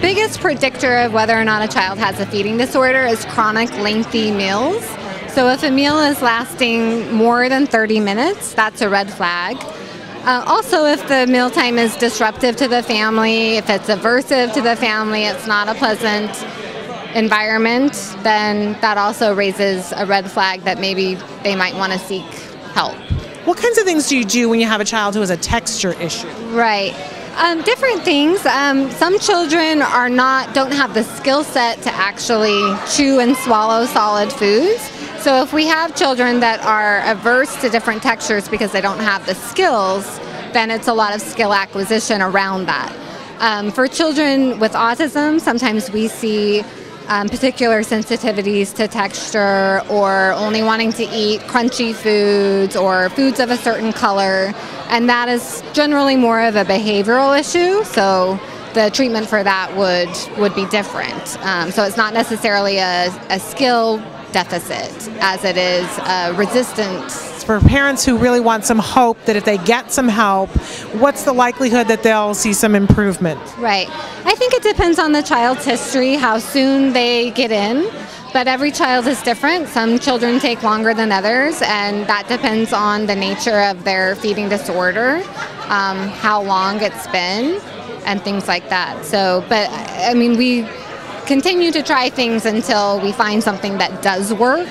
Biggest predictor of whether or not a child has a feeding disorder is chronic lengthy meals. So if a meal is lasting more than 30 minutes, that's a red flag. Uh, also, if the mealtime is disruptive to the family, if it's aversive to the family, it's not a pleasant environment, then that also raises a red flag that maybe they might want to seek help. What kinds of things do you do when you have a child who has a texture issue? Right. Um, different things. Um, some children are not don't have the skill set to actually chew and swallow solid foods. So if we have children that are averse to different textures because they don't have the skills, then it's a lot of skill acquisition around that. Um, for children with autism, sometimes we see um, particular sensitivities to texture or only wanting to eat crunchy foods or foods of a certain color. And that is generally more of a behavioral issue. So the treatment for that would, would be different. Um, so it's not necessarily a, a skill deficit as it is a resistance for parents who really want some hope that if they get some help, what's the likelihood that they'll see some improvement? Right. I think it depends on the child's history, how soon they get in. But every child is different. Some children take longer than others, and that depends on the nature of their feeding disorder, um, how long it's been, and things like that. So, but I mean, we continue to try things until we find something that does work.